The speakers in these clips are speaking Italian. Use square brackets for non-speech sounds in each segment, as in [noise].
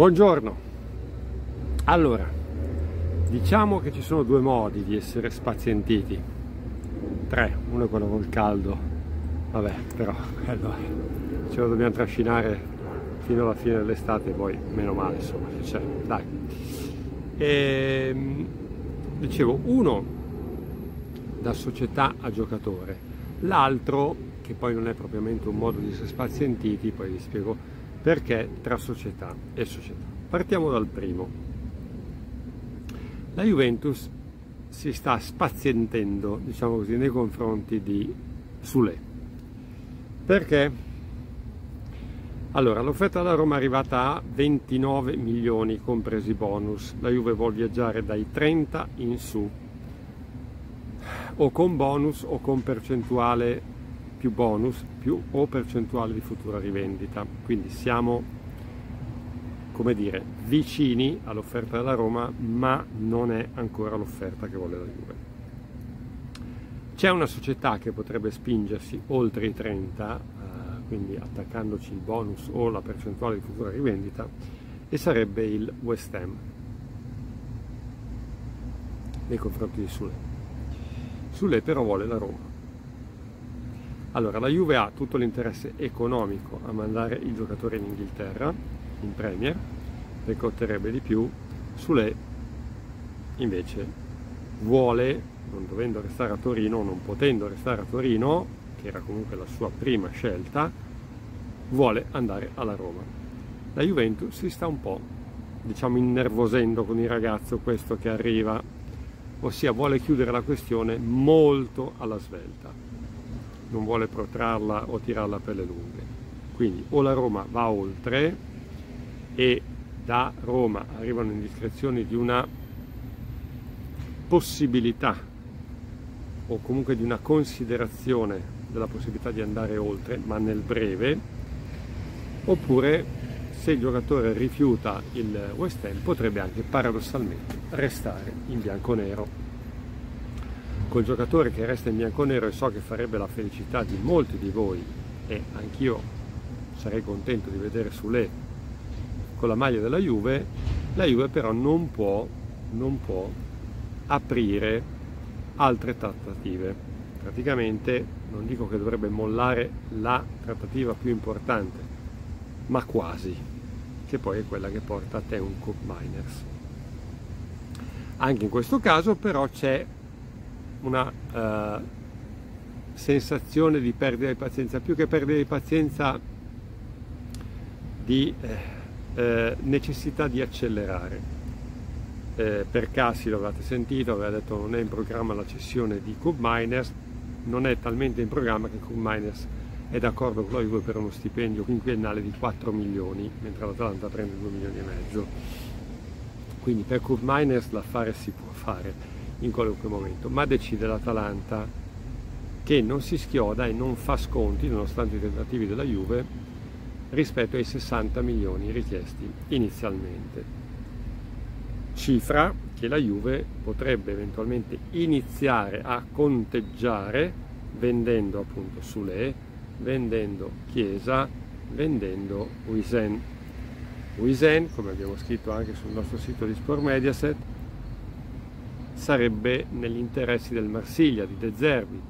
Buongiorno. Allora, diciamo che ci sono due modi di essere spazientiti. Tre, uno è quello col caldo. Vabbè, però [laughs] quello ce lo dobbiamo trascinare fino alla fine dell'estate, poi meno male, insomma, che c'è. Dai. E, ehm, dicevo, uno da società a giocatore, l'altro, che poi non è propriamente un modo di essere spazientiti, poi vi spiego perché tra società e società. Partiamo dal primo. La Juventus si sta spazientendo, diciamo così, nei confronti di Sule. Perché? Allora, l'offerta della Roma è arrivata a 29 milioni compresi bonus. La Juve vuole viaggiare dai 30 in su, o con bonus o con percentuale più bonus più o percentuale di futura rivendita. Quindi siamo, come dire, vicini all'offerta della Roma, ma non è ancora l'offerta che vuole la Juve. C'è una società che potrebbe spingersi oltre i 30, eh, quindi attaccandoci il bonus o la percentuale di futura rivendita, e sarebbe il West Ham nei confronti di Sule. Sule però vuole la Roma allora, la Juve ha tutto l'interesse economico a mandare il giocatore in Inghilterra, in Premier, perché otterrebbe di più. Sule invece vuole, non dovendo restare a Torino, non potendo restare a Torino, che era comunque la sua prima scelta, vuole andare alla Roma. La Juventus si sta un po', diciamo, innervosendo con il ragazzo questo che arriva, ossia vuole chiudere la questione molto alla svelta non vuole protrarla o tirarla per le lunghe. Quindi o la Roma va oltre e da Roma arrivano indiscrezioni di una possibilità o comunque di una considerazione della possibilità di andare oltre, ma nel breve, oppure se il giocatore rifiuta il West Ham potrebbe anche paradossalmente restare in bianco-nero col giocatore che resta in bianco-nero e so che farebbe la felicità di molti di voi e anch'io sarei contento di vedere Sule con la maglia della Juve, la Juve però non può, non può aprire altre trattative. Praticamente non dico che dovrebbe mollare la trattativa più importante, ma quasi, che poi è quella che porta a te un Cup Miners. Anche in questo caso però c'è una uh, sensazione di di pazienza, più che di pazienza, di eh, eh, necessità di accelerare. Eh, per Cassi lo avete sentito, aveva detto non è in programma la cessione di Cube Miners, non è talmente in programma che Cube Miners è d'accordo con Juve per uno stipendio quinquennale di 4 milioni, mentre l'Atalanta prende 2 milioni e mezzo. Quindi per Cube Miners l'affare si può fare in qualunque momento, ma decide l'Atalanta che non si schioda e non fa sconti, nonostante i tentativi della Juve, rispetto ai 60 milioni richiesti inizialmente. Cifra che la Juve potrebbe eventualmente iniziare a conteggiare vendendo appunto Sule, vendendo Chiesa, vendendo Wisen. Wisen, come abbiamo scritto anche sul nostro sito di Sport Mediaset, sarebbe negli interessi del Marsiglia, di De Zerbi.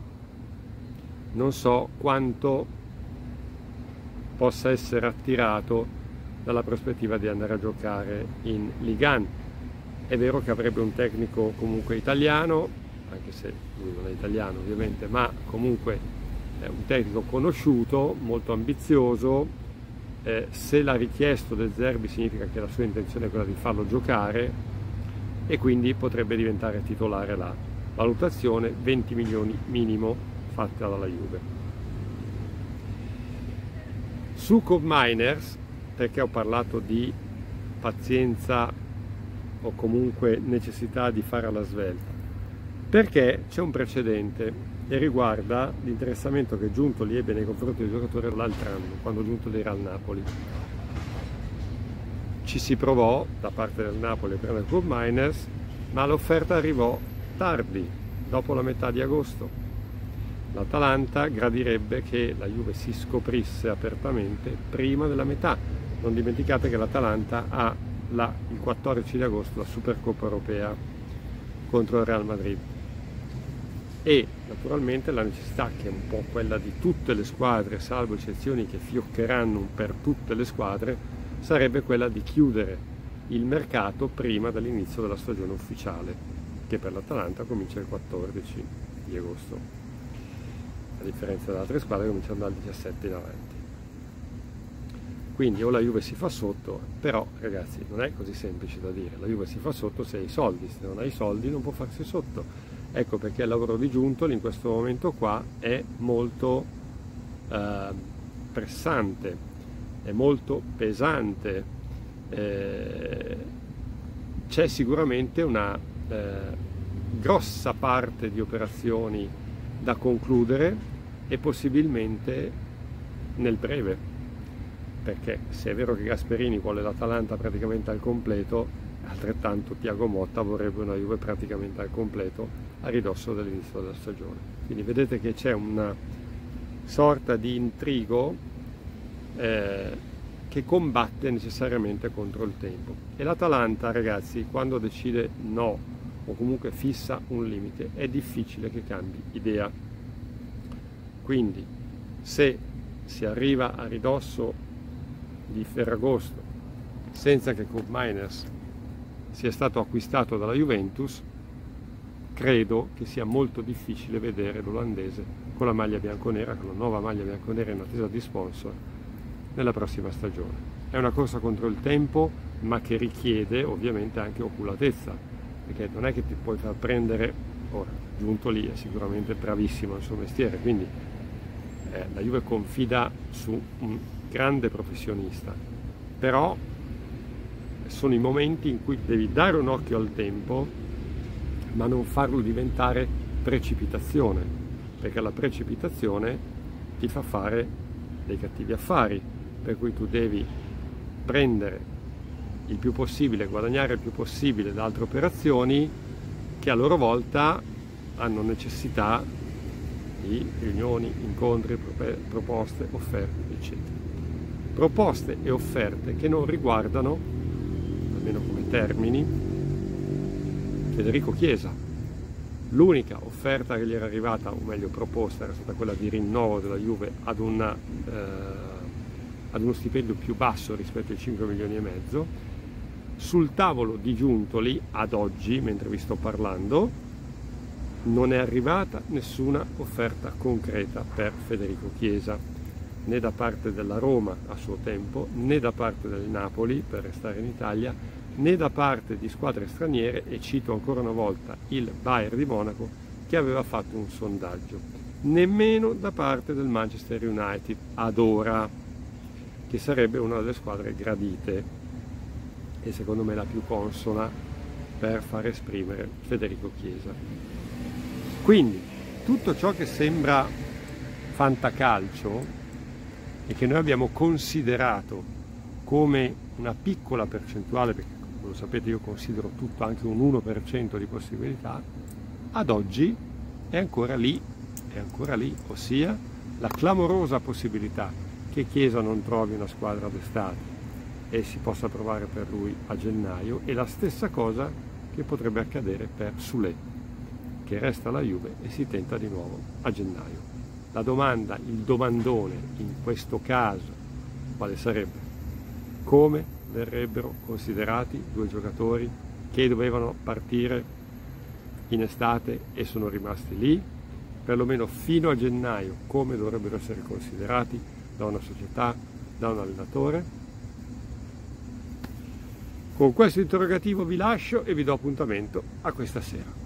Non so quanto possa essere attirato dalla prospettiva di andare a giocare in Ligan. È vero che avrebbe un tecnico comunque italiano, anche se lui non è italiano ovviamente, ma comunque è un tecnico conosciuto, molto ambizioso. Eh, se l'ha richiesto De Zerbi significa che la sua intenzione è quella di farlo giocare e quindi potrebbe diventare titolare la valutazione 20 milioni minimo fatta dalla Juve. Su Miners, perché ho parlato di pazienza o comunque necessità di fare alla svelta? Perché c'è un precedente e riguarda l'interessamento che Giunto ebbe nei confronti del giocatore l'altro anno, quando Giunto era al Napoli ci si provò da parte del Napoli a prendere Club Miners, ma l'offerta arrivò tardi, dopo la metà di agosto. L'Atalanta gradirebbe che la Juve si scoprisse apertamente prima della metà, non dimenticate che l'Atalanta ha la, il 14 di agosto la Supercoppa europea contro il Real Madrid e naturalmente la necessità che è un po' quella di tutte le squadre, salvo eccezioni che fioccheranno per tutte le squadre, sarebbe quella di chiudere il mercato prima dell'inizio della stagione ufficiale, che per l'Atalanta comincia il 14 di agosto, a differenza delle altre squadre che cominciano dal 17 in avanti. Quindi o la Juve si fa sotto, però ragazzi non è così semplice da dire, la Juve si fa sotto se hai i soldi, se non hai i soldi non può farsi sotto. Ecco perché il lavoro di Giuntoli in questo momento qua è molto eh, pressante, è molto pesante, eh, c'è sicuramente una eh, grossa parte di operazioni da concludere e possibilmente nel breve, perché se è vero che Gasperini vuole l'Atalanta praticamente al completo, altrettanto Tiago Motta vorrebbe una Juve praticamente al completo a ridosso dell'inizio della stagione. Quindi vedete che c'è una sorta di intrigo eh, che combatte necessariamente contro il tempo. E l'Atalanta, ragazzi, quando decide no o comunque fissa un limite, è difficile che cambi idea. Quindi, se si arriva a ridosso di Ferragosto senza che Kurt Miners sia stato acquistato dalla Juventus, credo che sia molto difficile vedere l'olandese con la maglia bianconera, con la nuova maglia bianconera in attesa di sponsor, nella prossima stagione. È una corsa contro il tempo, ma che richiede ovviamente anche oculatezza, perché non è che ti puoi far prendere, ora, giunto lì è sicuramente bravissimo nel suo mestiere, quindi eh, la Juve confida su un grande professionista, però sono i momenti in cui devi dare un occhio al tempo, ma non farlo diventare precipitazione, perché la precipitazione ti fa fare dei cattivi affari per cui tu devi prendere il più possibile, guadagnare il più possibile da altre operazioni che a loro volta hanno necessità di riunioni, incontri, proposte, offerte, eccetera. Proposte e offerte che non riguardano, almeno come termini, Federico Chiesa. L'unica offerta che gli era arrivata, o meglio proposta, era stata quella di rinnovo della Juve ad una eh, ad uno stipendio più basso rispetto ai 5 milioni e mezzo. Sul tavolo di Giuntoli, ad oggi, mentre vi sto parlando, non è arrivata nessuna offerta concreta per Federico Chiesa, né da parte della Roma a suo tempo, né da parte del Napoli per restare in Italia, né da parte di squadre straniere e cito ancora una volta il Bayern di Monaco che aveva fatto un sondaggio, nemmeno da parte del Manchester United ad ora che sarebbe una delle squadre gradite e secondo me la più consona per far esprimere Federico Chiesa. Quindi tutto ciò che sembra fantacalcio e che noi abbiamo considerato come una piccola percentuale, perché come lo sapete io considero tutto anche un 1% di possibilità, ad oggi è ancora lì, è ancora lì, ossia la clamorosa possibilità che Chiesa non trovi una squadra d'estate e si possa provare per lui a gennaio e la stessa cosa che potrebbe accadere per Sule che resta alla Juve e si tenta di nuovo a gennaio. La domanda, il domandone in questo caso quale sarebbe? Come verrebbero considerati due giocatori che dovevano partire in estate e sono rimasti lì? Perlomeno fino a gennaio come dovrebbero essere considerati? Da una società, da un allenatore. Con questo interrogativo vi lascio e vi do appuntamento a questa sera.